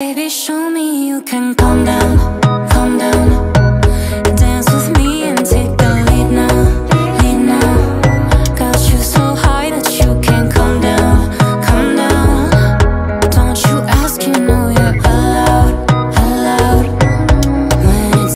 Baby, show me you can come